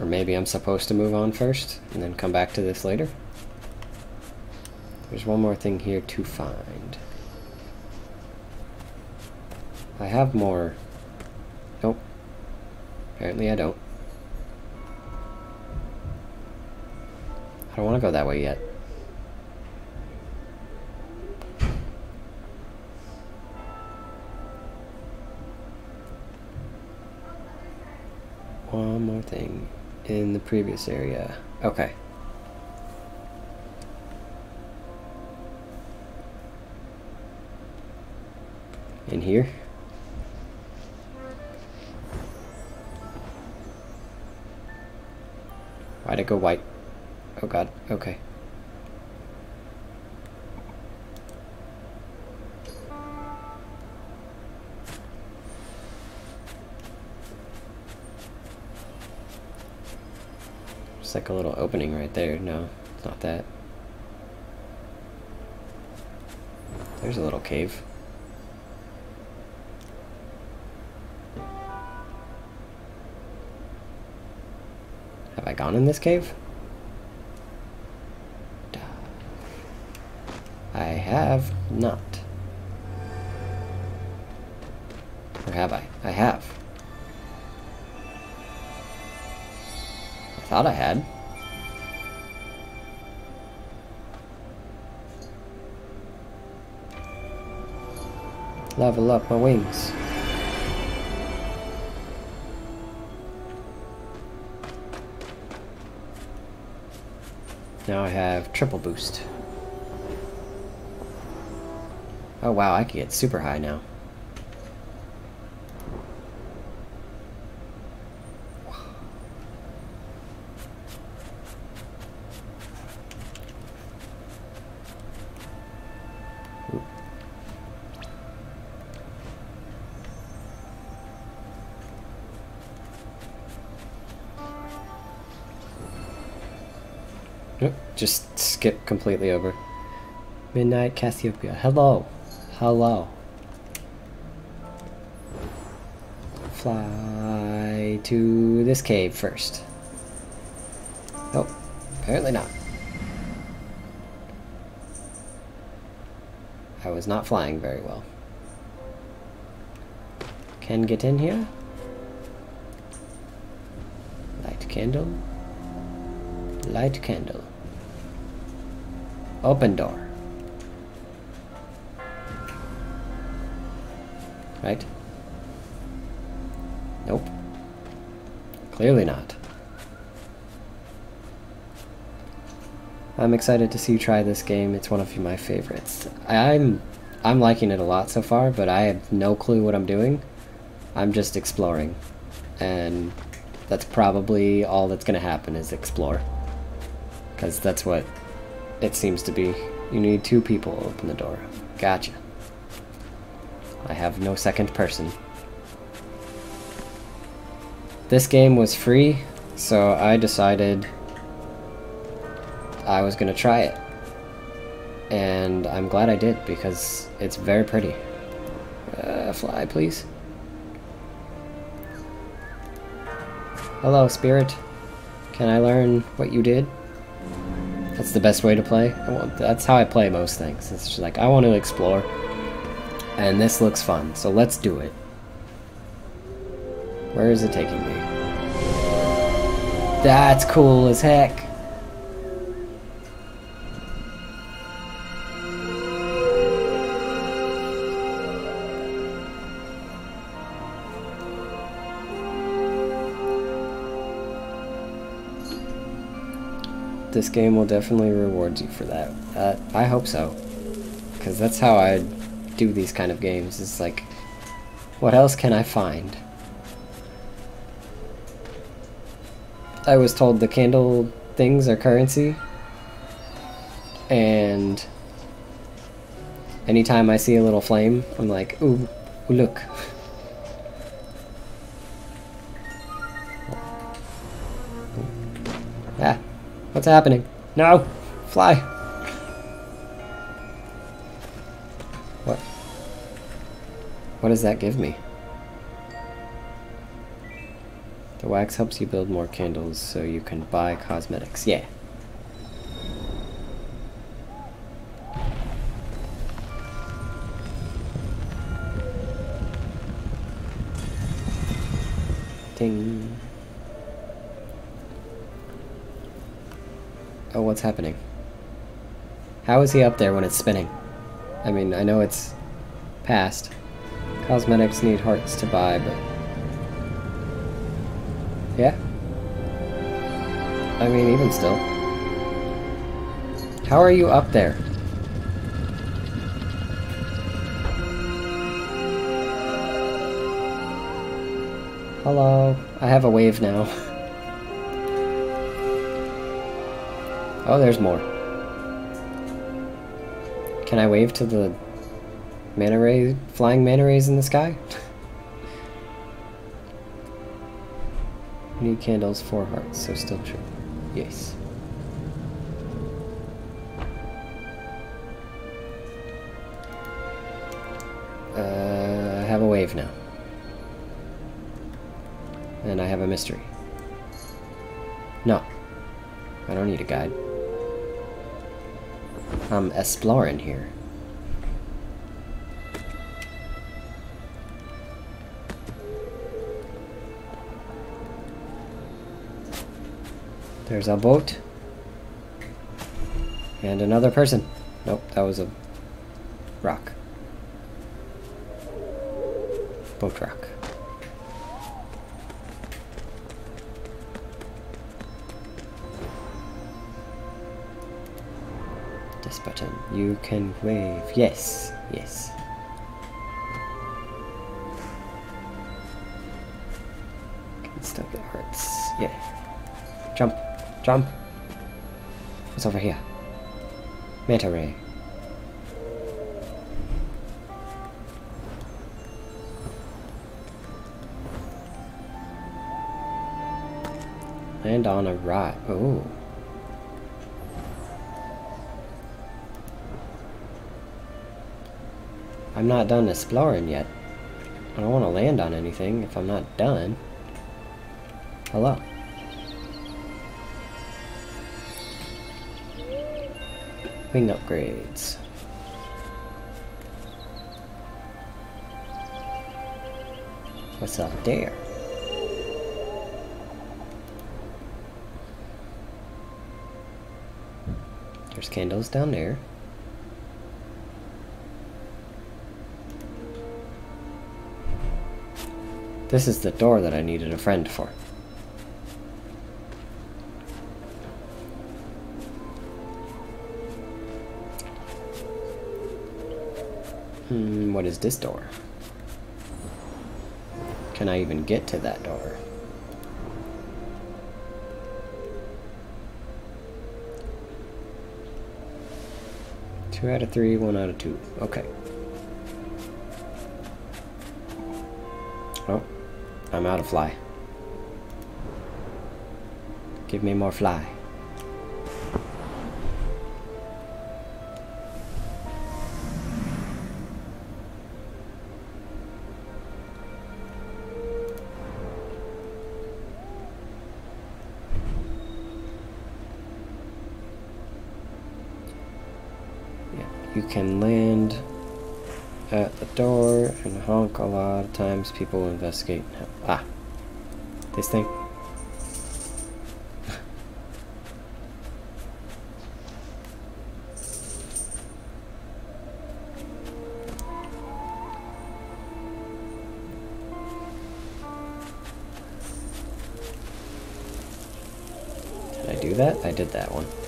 Or maybe I'm supposed to move on first and then come back to this later. There's one more thing here to find. I have more. Nope. Apparently I don't. I don't want to go that way yet. In the previous area. Okay. In here. Why'd it go white? Oh god, okay. Like a little opening right there. No, it's not that. There's a little cave. Have I gone in this cave? I have not. Or have I? I have. Thought I had. Level up my wings. Now I have triple boost. Oh wow, I can get super high now. Just skip completely over. Midnight Cassiopeia. Hello. Hello. Fly to this cave first. Nope. Apparently not. I was not flying very well. Can get in here? Light candle. Light candle. Open door. Right? Nope. Clearly not. I'm excited to see you try this game. It's one of my favorites. I'm I'm liking it a lot so far, but I have no clue what I'm doing. I'm just exploring. And that's probably all that's going to happen is explore. Because that's what it seems to be. You need two people to open the door. Gotcha. I have no second person. This game was free, so I decided I was gonna try it. And I'm glad I did, because it's very pretty. Uh, fly, please. Hello, spirit. Can I learn what you did? That's the best way to play. Want, that's how I play most things. It's just like, I want to explore. And this looks fun, so let's do it. Where is it taking me? That's cool as heck. This game will definitely reward you for that. Uh, I hope so. Because that's how I do these kind of games. It's like, what else can I find? I was told the candle things are currency. And anytime I see a little flame, I'm like, ooh, ooh look. What's happening? No! Fly! What? What does that give me? The wax helps you build more candles so you can buy cosmetics. Yeah. What's happening? How is he up there when it's spinning? I mean, I know it's past. Cosmetics need hearts to buy, but... Yeah? I mean, even still. How are you up there? Hello. I have a wave now. oh, there's more. Can I wave to the manta flying manta rays in the sky? Need candles, four hearts, so still true. Yes. Uh, I have a wave now. And I have a mystery. No. I don't need a guide. I'm exploring here. There's a boat. And another person. Nope, that was a rock. Boat rock. You can wave. Yes, yes. Can still get hurts. Yeah. Jump. Jump. What's over here? Manta ray. Land on a rock. Oh. I'm not done exploring yet. I don't want to land on anything if I'm not done. Hello. Wing upgrades. What's up there? There's candles down there. This is the door that I needed a friend for. Hmm, what is this door? Can I even get to that door? Two out of three, one out of two. Okay. Oh, I'm out of fly. Give me more fly. you can land lot of times people investigate ah this thing Did I do that? I did that one.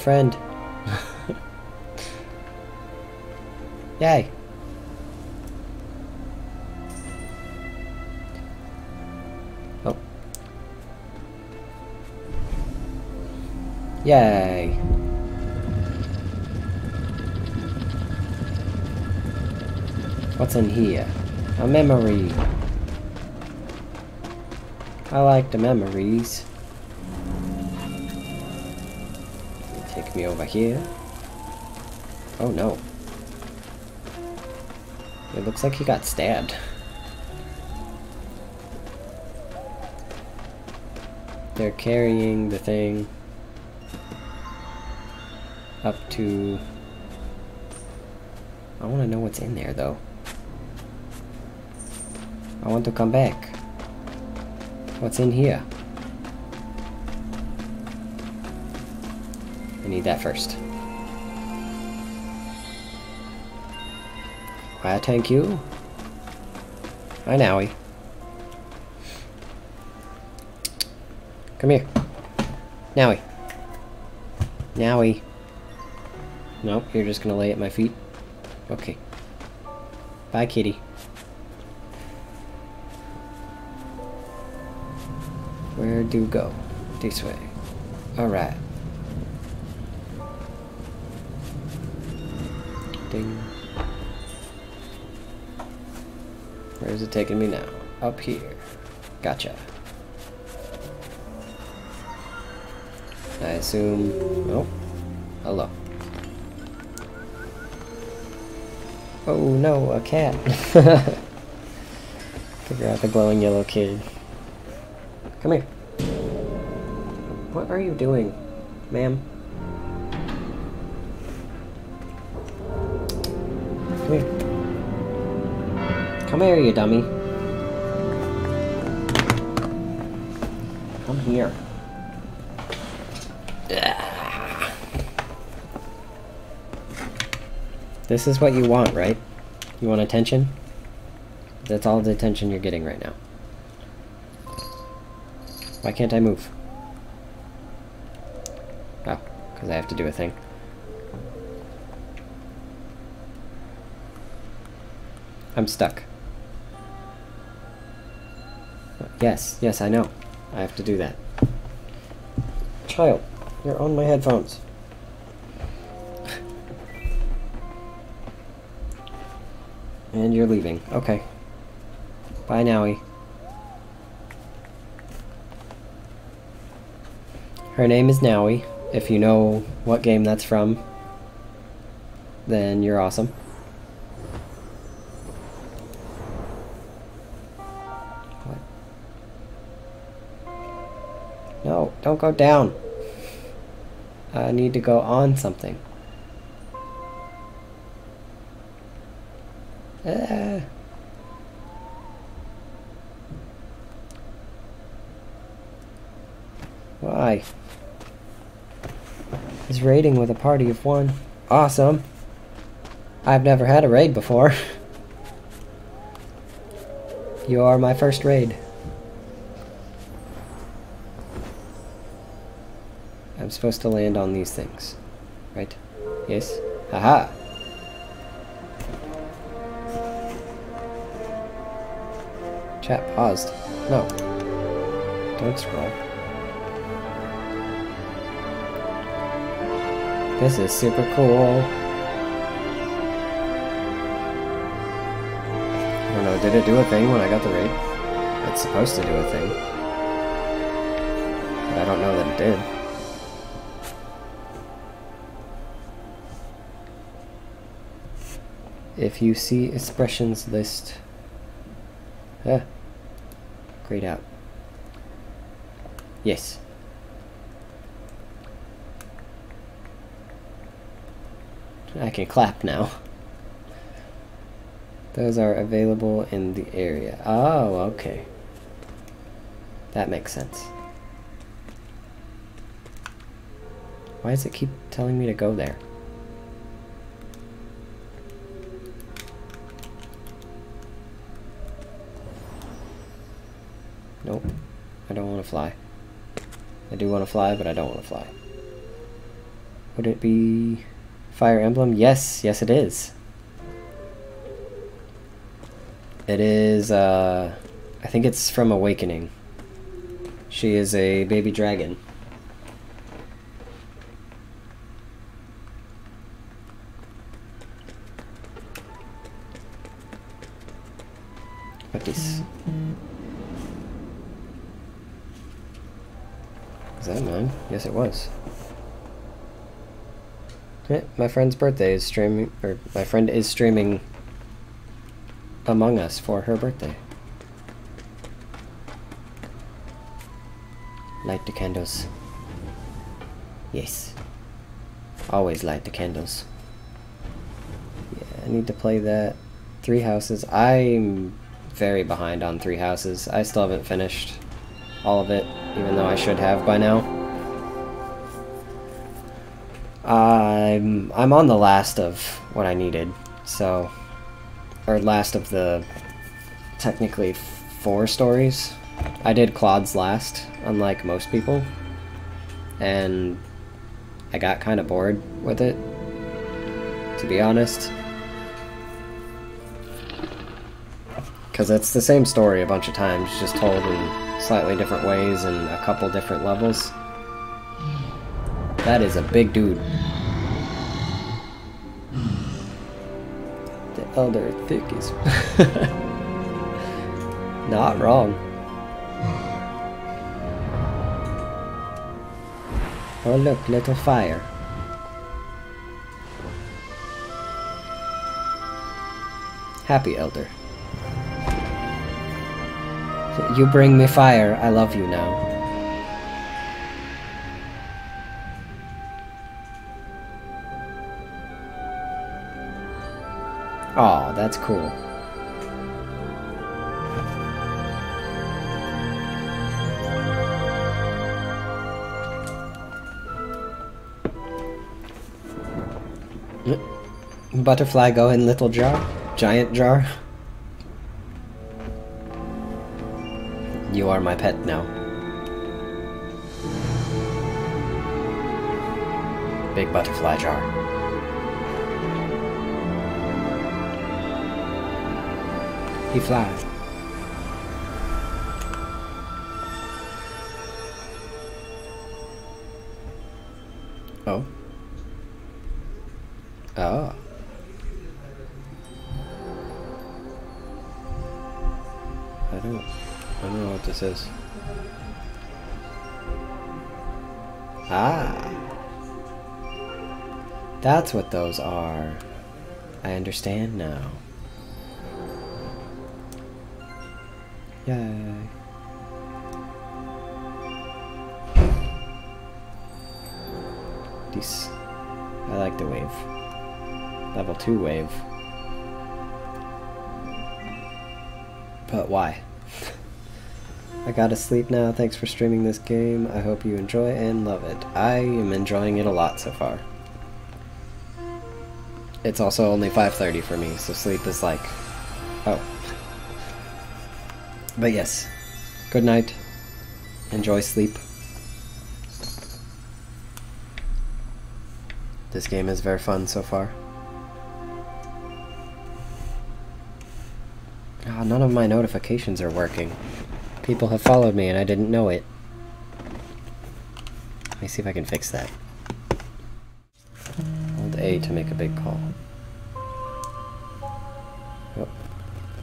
friend. Yay. Oh. Yay. What's in here? A memory. I like the memories. Me over here. Oh no. It looks like he got stabbed. They're carrying the thing up to... I want to know what's in there though. I want to come back. What's in here? Need that first. Why, thank you. Hi, Nowi. Come here. Nowi. Nowi. Nope, you're just gonna lay at my feet. Okay. Bye, kitty. Where do go? This way. Alright. Is it taking me now? Up here. Gotcha. I assume... Oh. Hello. Oh no, a cat. Figure out the glowing yellow kid. Come here. What are you doing, ma'am? Come here. Come here, you dummy. Come here. This is what you want, right? You want attention? That's all the attention you're getting right now. Why can't I move? Oh, because I have to do a thing. I'm stuck. Yes, yes, I know. I have to do that. Child, you're on my headphones. and you're leaving. Okay. Bye, Nowi. Her name is Nowi. If you know what game that's from, then you're awesome. Don't go down. I need to go on something. Ah. Why? Is raiding with a party of one. Awesome. I've never had a raid before. you are my first raid. I'm supposed to land on these things. Right? Yes? Haha! Chat paused. No. Don't scroll. This is super cool. I don't know, did it do a thing when I got the raid? It's supposed to do a thing. But I don't know that it did. If you see expressions list... Ah. Grayed out. Yes. I can clap now. Those are available in the area. Oh, okay. That makes sense. Why does it keep telling me to go there? Nope. I don't want to fly. I do want to fly, but I don't want to fly. Would it be... Fire Emblem? Yes, yes it is. It is, uh, I think it's from Awakening. She is a baby dragon. Was. Yeah, my friend's birthday is streaming, or my friend is streaming Among Us for her birthday. Light the candles. Yes. Always light the candles. Yeah, I need to play that. Three Houses. I'm very behind on Three Houses. I still haven't finished all of it, even though I should have by now. I'm I'm on the last of what I needed, so or last of the technically four stories. I did Claude's last, unlike most people, and I got kind of bored with it, to be honest. Because it's the same story a bunch of times, just told in slightly different ways and a couple different levels. That is a big dude. The Elder Thick is... Not wrong. Oh look, little fire. Happy Elder. You bring me fire, I love you now. Oh, that's cool. Butterfly go in little jar? Giant jar? You are my pet now. Big butterfly jar. He flies. Oh. Oh. I don't I don't know what this is. Ah. That's what those are. I understand now. Yay. This. I like the wave. Level 2 wave. But why? I gotta sleep now. Thanks for streaming this game. I hope you enjoy and love it. I am enjoying it a lot so far. It's also only 5.30 for me, so sleep is like... Oh. But yes. Good night. Enjoy sleep. This game is very fun so far. Oh, none of my notifications are working. People have followed me and I didn't know it. Let me see if I can fix that. Hold A to make a big call. Oh.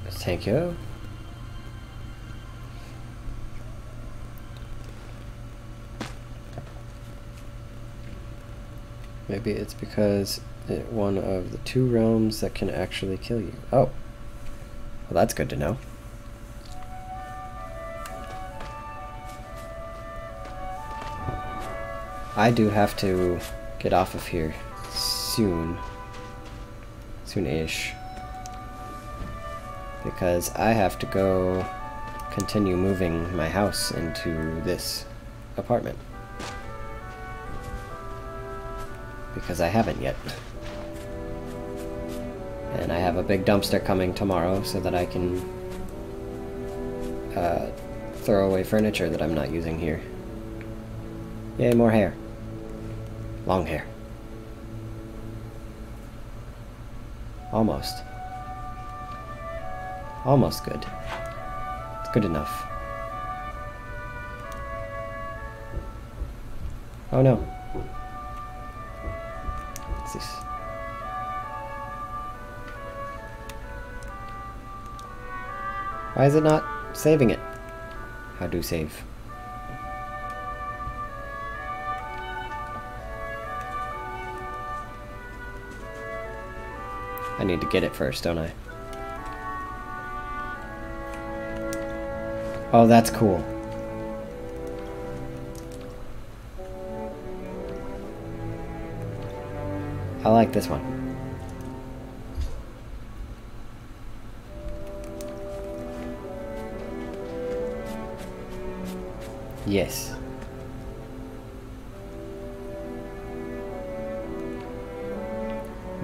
Thank you. Maybe it's because it one of the two realms that can actually kill you. Oh. Well, that's good to know. I do have to get off of here soon. Soon-ish. Because I have to go continue moving my house into this apartment. Because I haven't yet. And I have a big dumpster coming tomorrow so that I can uh, throw away furniture that I'm not using here. Yay, more hair. Long hair. Almost. Almost good. It's good enough. Oh no. Why is it not saving it? How do save? I need to get it first, don't I? Oh, that's cool. I like this one. Yes.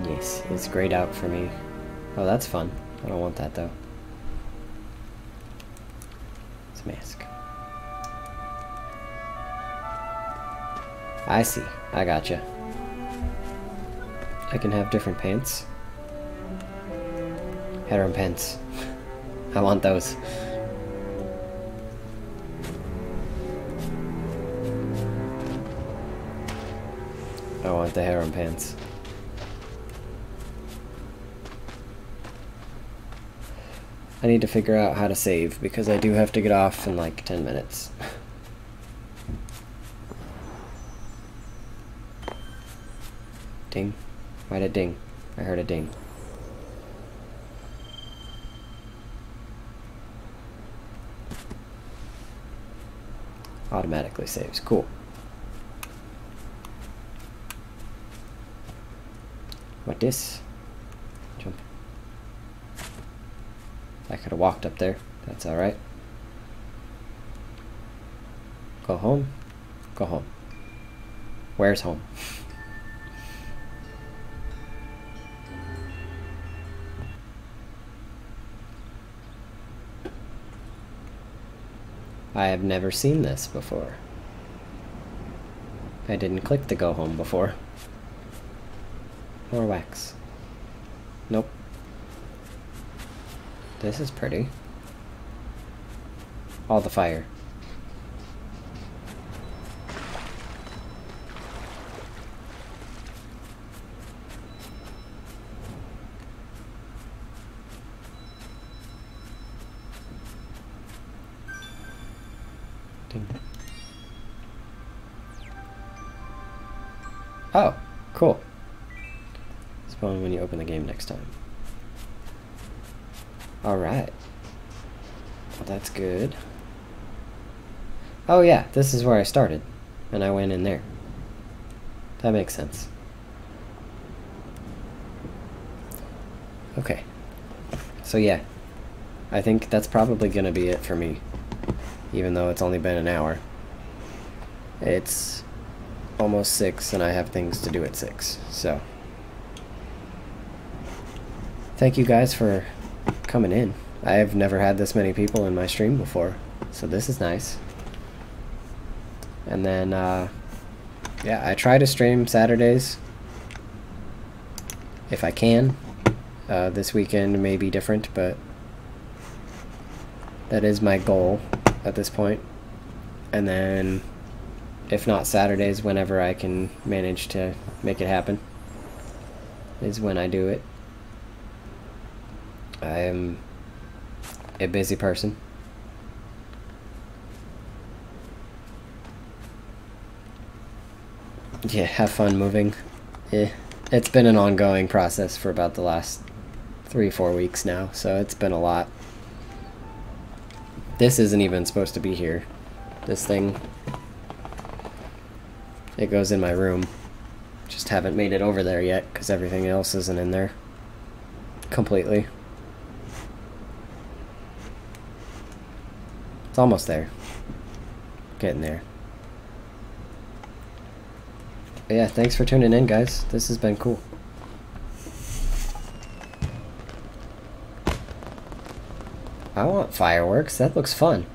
Yes, it's grayed out for me. Oh, that's fun. I don't want that though. It's a mask. I see. I gotcha. I can have different pants. harem pants. I want those. Want the harem pants. I need to figure out how to save because I do have to get off in like 10 minutes. ding. Why did ding? I heard a ding. Automatically saves. Cool. This? Jump. I could have walked up there. That's alright. Go home. Go home. Where's home? I have never seen this before. I didn't click the go home before. More wax. Nope. This is pretty. All the fire. Alright. Well, that's good. Oh yeah, this is where I started. And I went in there. That makes sense. Okay. So yeah. I think that's probably going to be it for me even though it's only been an hour. It's almost 6 and I have things to do at 6, so. Thank you guys for coming in. I've never had this many people in my stream before, so this is nice. And then, uh, yeah, I try to stream Saturdays if I can. Uh, this weekend may be different, but that is my goal at this point. And then, if not Saturdays, whenever I can manage to make it happen, is when I do it. I am a busy person. Yeah, have fun moving. Yeah, it's been an ongoing process for about the last three, four weeks now, so it's been a lot. This isn't even supposed to be here. This thing. It goes in my room. Just haven't made it over there yet because everything else isn't in there. Completely. It's almost there. Getting there. But yeah, thanks for tuning in, guys. This has been cool. I want fireworks. That looks fun.